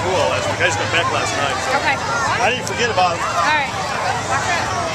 school. As we guys got back last night. So okay. I didn't forget about him. All right.